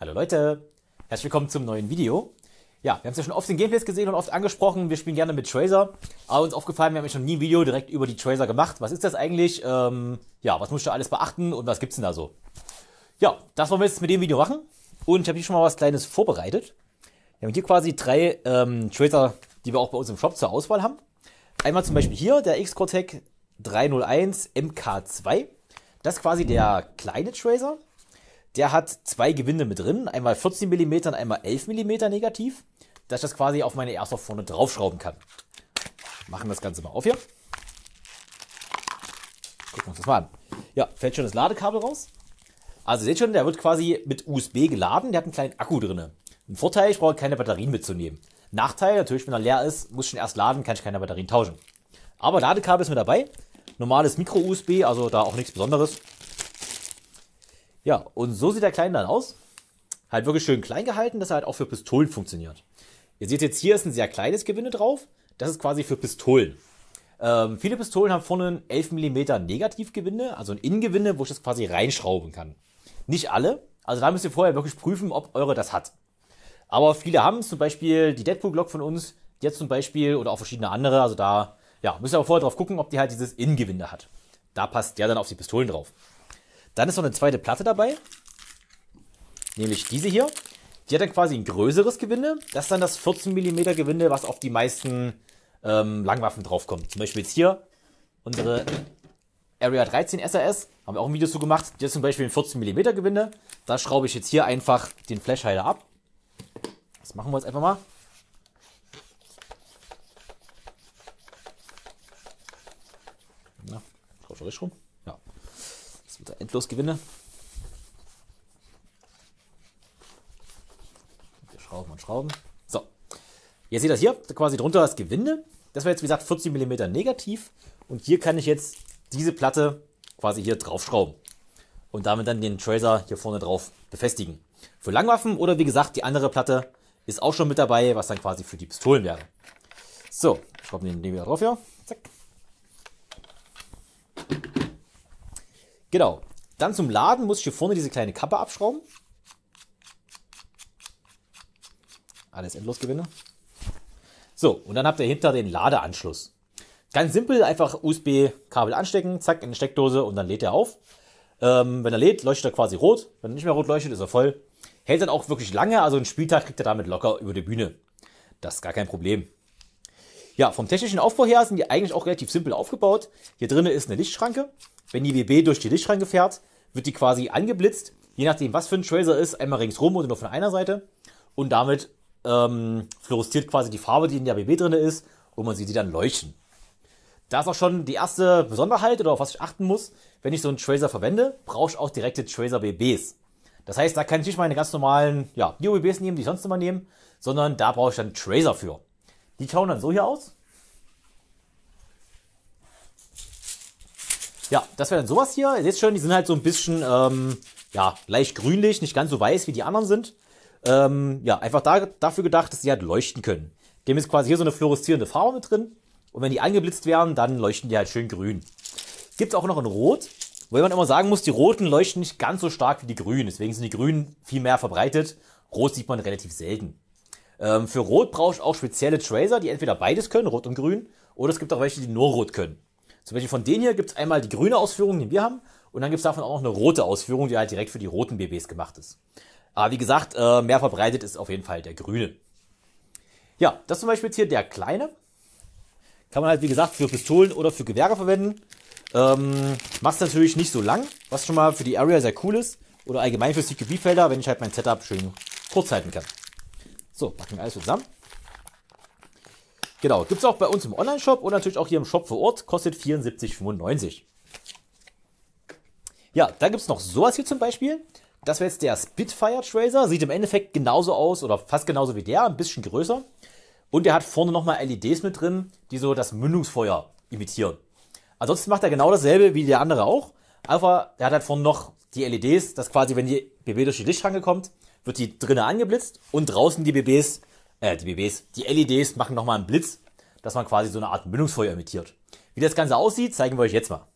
Hallo Leute, herzlich willkommen zum neuen Video. Ja, wir haben es ja schon oft in Gameplays gesehen und oft angesprochen, wir spielen gerne mit Tracer. Aber uns aufgefallen, wir haben ja schon nie ein Video direkt über die Tracer gemacht. Was ist das eigentlich? Ähm, ja, was musst du alles beachten und was gibt's denn da so? Ja, das wollen wir jetzt mit dem Video machen. Und ich habe hier schon mal was Kleines vorbereitet. Wir haben hier quasi drei ähm, Tracer, die wir auch bei uns im Shop zur Auswahl haben. Einmal zum Beispiel hier der X-Cortec 301 MK2. Das ist quasi der kleine Tracer. Der hat zwei Gewinde mit drin, einmal 14 mm und einmal 11 mm negativ, dass ich das quasi auf meine Airsoft vorne draufschrauben kann. Machen das Ganze mal auf hier. Gucken wir uns das mal an. Ja, fällt schon das Ladekabel raus. Also seht schon, der wird quasi mit USB geladen, der hat einen kleinen Akku drin. Ein Vorteil, ich brauche keine Batterien mitzunehmen. Nachteil, natürlich, wenn er leer ist, muss ich schon erst laden, kann ich keine Batterien tauschen. Aber Ladekabel ist mit dabei. Normales Micro-USB, also da auch nichts Besonderes. Ja, und so sieht der Kleine dann aus. Halt wirklich schön klein gehalten, dass er halt auch für Pistolen funktioniert. Ihr seht jetzt hier ist ein sehr kleines Gewinde drauf. Das ist quasi für Pistolen. Ähm, viele Pistolen haben vorne ein 11 mm Negativgewinde, also ein Innengewinde, wo ich das quasi reinschrauben kann. Nicht alle, also da müsst ihr vorher wirklich prüfen, ob eure das hat. Aber viele haben es, zum Beispiel die Deadpool Glock von uns, jetzt zum Beispiel, oder auch verschiedene andere, also da, ja, müsst ihr aber vorher drauf gucken, ob die halt dieses Innengewinde hat. Da passt der dann auf die Pistolen drauf. Dann ist noch eine zweite Platte dabei, nämlich diese hier. Die hat dann quasi ein größeres Gewinde. Das ist dann das 14 mm Gewinde, was auf die meisten ähm, Langwaffen draufkommt. Zum Beispiel jetzt hier unsere Area 13 SRS, haben wir auch ein Video zu gemacht. Die ist zum Beispiel ein 14 mm Gewinde. Da schraube ich jetzt hier einfach den Flashhider ab. Das machen wir jetzt einfach mal. Na, schraube ich rum. Endlos Gewinne. Wir schrauben und schrauben. So. Ihr seht das hier, quasi drunter das Gewinde. Das war jetzt, wie gesagt, 40 mm negativ. Und hier kann ich jetzt diese Platte quasi hier draufschrauben. Und damit dann den Tracer hier vorne drauf befestigen. Für Langwaffen oder wie gesagt, die andere Platte ist auch schon mit dabei, was dann quasi für die Pistolen wäre. So, schrauben den wieder drauf hier. Zack. Genau. Dann zum Laden muss ich hier vorne diese kleine Kappe abschrauben. Alles Endlosgewinne. So, und dann habt ihr hinter den Ladeanschluss. Ganz simpel, einfach USB-Kabel anstecken, zack, in die Steckdose und dann lädt er auf. Ähm, wenn er lädt, leuchtet er quasi rot. Wenn er nicht mehr rot leuchtet, ist er voll. Hält dann auch wirklich lange, also einen Spieltag kriegt er damit locker über die Bühne. Das ist gar kein Problem. Ja, vom technischen Aufbau her sind die eigentlich auch relativ simpel aufgebaut. Hier drinnen ist eine Lichtschranke. Wenn die WB durch die Lichtschranke fährt, wird die quasi angeblitzt, je nachdem, was für ein Tracer ist, einmal ringsrum oder nur von einer Seite. Und damit ähm, fluoresziert quasi die Farbe, die in der WB drin ist, und man sieht die dann leuchten. Da ist auch schon die erste Besonderheit oder auf was ich achten muss. Wenn ich so einen Tracer verwende, brauche ich auch direkte Tracer BBs. Das heißt, da kann ich nicht meine ganz normalen ja, Bio-BBs nehmen, die ich sonst immer nehme, sondern da brauche ich dann Tracer für. Die schauen dann so hier aus. Ja, das wäre dann sowas hier. Ihr seht schon, die sind halt so ein bisschen, ähm, ja, leicht grünlich, nicht ganz so weiß wie die anderen sind. Ähm, ja, einfach da, dafür gedacht, dass sie halt leuchten können. Dem ist quasi hier so eine fluoreszierende Farbe mit drin. Und wenn die angeblitzt werden, dann leuchten die halt schön grün. Gibt auch noch in Rot, wo man immer sagen muss, die roten leuchten nicht ganz so stark wie die grünen. Deswegen sind die grünen viel mehr verbreitet. Rot sieht man relativ selten. Ähm, für Rot brauche ich auch spezielle Tracer, die entweder beides können, Rot und Grün, oder es gibt auch welche, die nur Rot können. Zum Beispiel von denen hier gibt es einmal die grüne Ausführung, die wir haben, und dann gibt es davon auch noch eine rote Ausführung, die halt direkt für die roten BBs gemacht ist. Aber wie gesagt, äh, mehr verbreitet ist auf jeden Fall der grüne. Ja, das zum Beispiel jetzt hier der kleine. Kann man halt, wie gesagt, für Pistolen oder für Gewehre verwenden. Ähm, Macht natürlich nicht so lang, was schon mal für die Area sehr cool ist. Oder allgemein für CQB-Felder, wenn ich halt mein Setup schön kurz halten kann. So, packen wir alles zusammen. Genau, gibt es auch bei uns im Online-Shop und natürlich auch hier im Shop vor Ort, kostet 74,95. Ja, dann gibt es noch sowas hier zum Beispiel. Das wäre jetzt der Spitfire Tracer, sieht im Endeffekt genauso aus oder fast genauso wie der, ein bisschen größer. Und der hat vorne nochmal LEDs mit drin, die so das Mündungsfeuer imitieren. Ansonsten macht er genau dasselbe wie der andere auch. Einfach, der hat halt vorne noch die LEDs, dass quasi, wenn die BB durch die Lichtschranke kommt, wird die drinnen angeblitzt und draußen die BBs äh, die BBs, die LEDs machen nochmal einen Blitz, dass man quasi so eine Art Mündungsfeuer emittiert. Wie das Ganze aussieht, zeigen wir euch jetzt mal.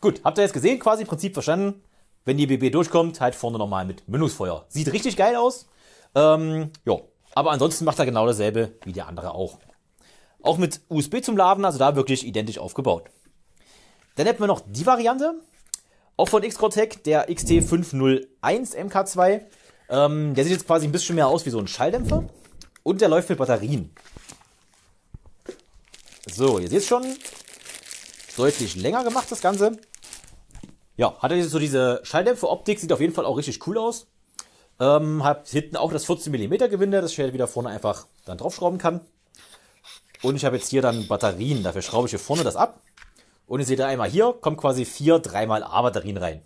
Gut, habt ihr jetzt gesehen, quasi Prinzip verstanden? Wenn die BB durchkommt, halt vorne nochmal mit Mündungsfeuer. Sieht richtig geil aus. Ähm, ja, aber ansonsten macht er genau dasselbe wie der andere auch. Auch mit USB zum Laden, also da wirklich identisch aufgebaut. Dann hätten wir noch die Variante, auch von X-Cortec, der XT501 MK2. Ähm, der sieht jetzt quasi ein bisschen mehr aus wie so ein Schalldämpfer. Und der läuft mit Batterien. So, ihr seht schon, deutlich länger gemacht das Ganze. Ja, hat er so diese Schalldämpfer-Optik, sieht auf jeden Fall auch richtig cool aus. Ähm, hat hinten auch das 14 mm Gewinde, das ich halt wieder vorne einfach dann draufschrauben kann. Und ich habe jetzt hier dann Batterien, dafür schraube ich hier vorne das ab. Und ihr seht einmal hier, kommen quasi vier 3 A-Batterien rein.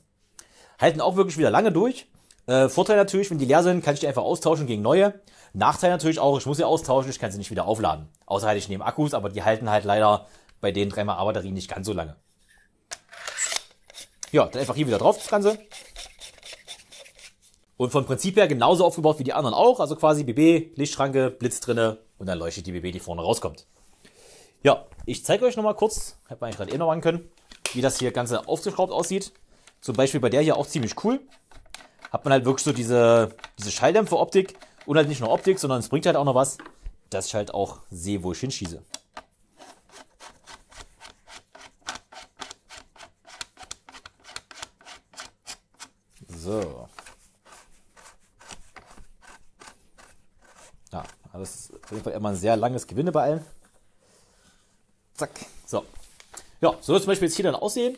Halten auch wirklich wieder lange durch. Äh, Vorteil natürlich, wenn die leer sind, kann ich die einfach austauschen gegen neue. Nachteil natürlich auch, ich muss sie austauschen, ich kann sie nicht wieder aufladen. Außer halt ich nehme Akkus, aber die halten halt leider bei den 3 A-Batterien nicht ganz so lange. Ja, dann einfach hier wieder drauf das Ganze. Und vom Prinzip her genauso aufgebaut wie die anderen auch. Also quasi BB, Lichtschranke, Blitz drinne und dann leuchtet die BB, die vorne rauskommt. Ja, ich zeige euch nochmal kurz, hätte man eigentlich gerade eh noch machen können, wie das hier Ganze aufgeschraubt aussieht. Zum Beispiel bei der hier auch ziemlich cool. Hat man halt wirklich so diese, diese Schalldämpfer-Optik und halt nicht nur Optik, sondern es bringt halt auch noch was, dass ich halt auch sehe, wo ich hinschieße. So. Ja, das ist auf jeden Fall immer ein sehr langes Gewinde bei allen. Zack. So. Ja, so wird zum Beispiel jetzt hier dann aussehen.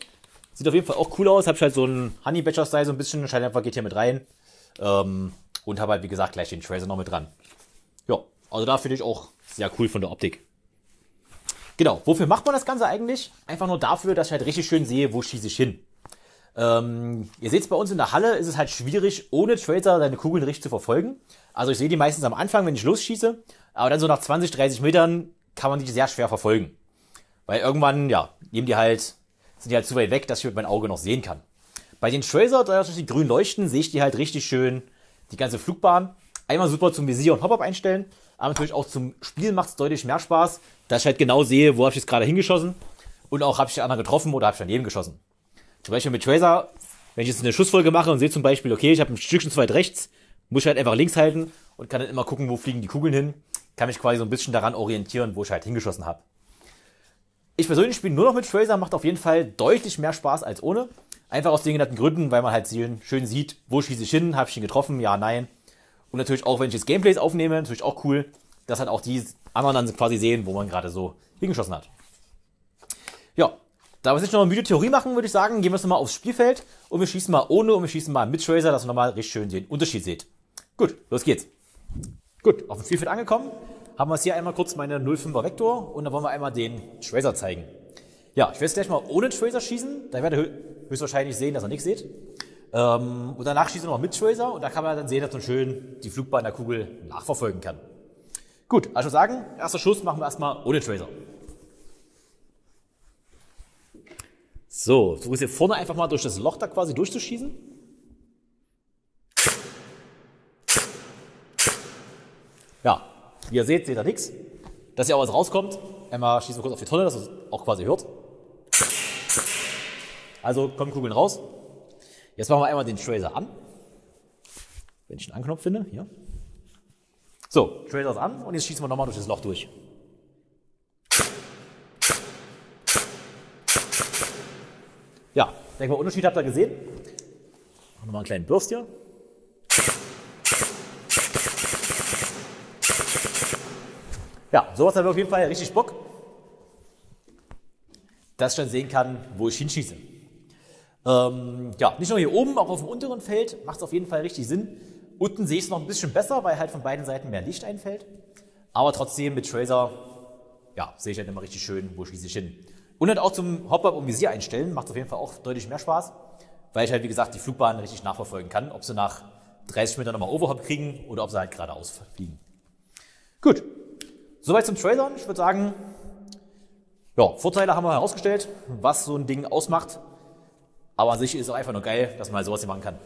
Sieht auf jeden Fall auch cool aus. Hab ich halt so einen Honey Badger Style so ein bisschen. Scheinwerfer geht hier mit rein. Ähm, und habe halt, wie gesagt, gleich den Tracer noch mit dran. Ja, also da finde ich auch sehr cool von der Optik. Genau, wofür macht man das Ganze eigentlich? Einfach nur dafür, dass ich halt richtig schön sehe, wo schieße ich hin. Ähm, ihr seht es bei uns in der Halle, ist es halt schwierig, ohne Tracer deine Kugeln richtig zu verfolgen. Also ich sehe die meistens am Anfang, wenn ich losschieße, aber dann so nach 20, 30 Metern kann man die sehr schwer verfolgen. Weil irgendwann, ja, nehmen die halt, sind die halt zu weit weg, dass ich mit meinem Auge noch sehen kann. Bei den Tracer, da die grün leuchten, sehe ich die halt richtig schön, die ganze Flugbahn. Einmal super zum Visier und Hop-Up einstellen, aber natürlich auch zum Spielen macht es deutlich mehr Spaß, dass ich halt genau sehe, wo habe ich jetzt gerade hingeschossen und auch habe ich den anderen getroffen oder habe ich daneben geschossen. Zum Beispiel mit Tracer, wenn ich jetzt eine Schussfolge mache und sehe zum Beispiel, okay, ich habe ein Stückchen zu weit rechts, muss ich halt einfach links halten und kann dann immer gucken, wo fliegen die Kugeln hin. Kann mich quasi so ein bisschen daran orientieren, wo ich halt hingeschossen habe. Ich persönlich spiele nur noch mit Tracer, macht auf jeden Fall deutlich mehr Spaß als ohne. Einfach aus den genannten Gründen, weil man halt schön sieht, wo schieße ich hin, habe ich ihn getroffen, ja, nein. Und natürlich auch, wenn ich jetzt Gameplays aufnehme, natürlich auch cool, dass halt auch die anderen dann quasi sehen, wo man gerade so hingeschossen hat. Ja, da wir jetzt noch eine müde Theorie machen, würde ich sagen, gehen wir jetzt nochmal aufs Spielfeld und wir schießen mal ohne und wir schießen mal mit Tracer, dass ihr nochmal richtig schön den Unterschied seht. Gut, los geht's. Gut, auf dem Spielfeld angekommen, haben wir jetzt hier einmal kurz meine 05er Vektor und dann wollen wir einmal den Tracer zeigen. Ja, ich werde jetzt gleich mal ohne Tracer schießen, da werdet ihr höchstwahrscheinlich sehen, dass ihr nichts seht. Ähm, und danach schießen wir noch mit Tracer und da kann man dann sehen, dass man schön die Flugbahn der Kugel nachverfolgen kann. Gut, also sagen, erster Schuss machen wir erstmal ohne Tracer. So, versuche hier vorne einfach mal durch das Loch da quasi durchzuschießen. Ja, wie ihr seht, seht ihr nichts. Dass hier auch was rauskommt. Einmal schießen wir kurz auf die Tonne, dass ihr es auch quasi hört. Also kommen Kugeln raus. Jetzt machen wir einmal den Tracer an. Wenn ich einen Anknopf finde, hier. So, Tracer ist an und jetzt schießen wir nochmal durch das Loch durch. Ja, denke mal, Unterschied habt ihr gesehen. Machen wir mal einen kleinen Burst hier. Ja, sowas hat auf jeden Fall richtig Bock, dass ich dann sehen kann, wo ich hinschieße. Ähm, ja, nicht nur hier oben, auch auf dem unteren Feld macht es auf jeden Fall richtig Sinn. Unten sehe ich es noch ein bisschen besser, weil halt von beiden Seiten mehr Licht einfällt. Aber trotzdem mit Tracer, ja, sehe ich halt immer richtig schön, wo schieße ich hin. Und halt auch zum Hop-Up und Visier einstellen, macht auf jeden Fall auch deutlich mehr Spaß, weil ich halt, wie gesagt, die Flugbahn richtig nachverfolgen kann, ob sie nach 30 Metern nochmal Overhop kriegen oder ob sie halt geradeaus fliegen. Gut, soweit zum Tracern. Ich würde sagen, ja, Vorteile haben wir herausgestellt, was so ein Ding ausmacht. Aber an sich ist es auch einfach nur geil, dass man halt sowas hier machen kann.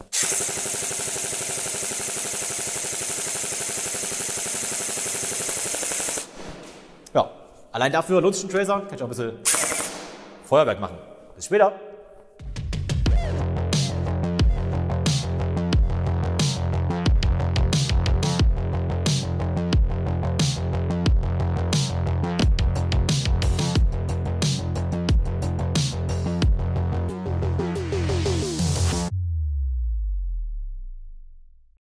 Ja, allein dafür lohnt sich ein Tracer. Kann ich auch ein bisschen Feuerwerk machen. Bis später.